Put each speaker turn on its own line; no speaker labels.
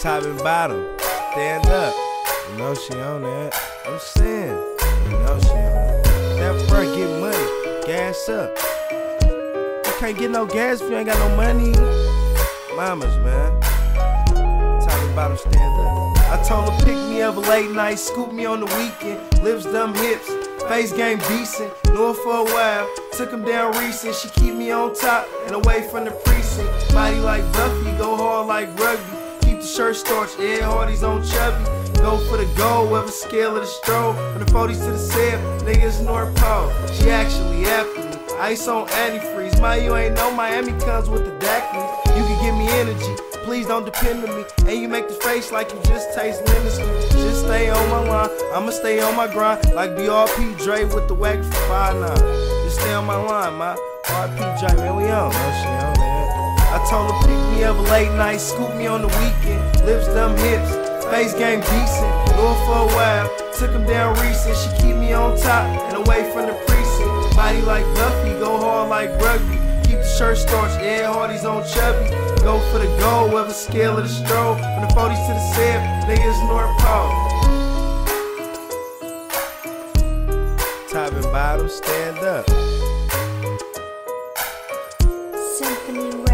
top and bottom, stand up. You know she on that. I'm saying, you know she on that. That front get money, gas up. You can't get no gas if you ain't got no money. Mamas, man. Top and bottom, stand up. I told her pick me up late night, scoop me on the weekend. Lips, dumb hips, face game decent. Knew her for a while, took him down recent. She keep me on top and away from the precinct. Body like Buffy, go hard like rugby. Shirt starched, yeah, Hardy's on chubby. Go for the goal, whether scale of the stroll. From the 40s to the sip, niggas North Pole. She actually after me. Ice on antifreeze. My, you ain't know Miami comes with the daiquiri. You can give me energy. Please don't depend on me. And you make the face like you just taste lemon squeeze. Just stay on my line. I'ma stay on my grind. Like BRP Dre with the wagon for 5 9 Just stay on my line, my RP Dre, man. We on. No, she on. I told her pick me up late night, scoop me on the weekend. Lips dumb hips, face game decent. Lure for a while, took him down recent. She keep me on top and away from the precinct. Body like Buffy, go hard like rugby. Keep the shirt starched, yeah, Hardy's on chubby. Go for the goal, whether scale of the stroll. From the 40s to the 7, niggas North Pole. Top and bottom, stand up. Symphony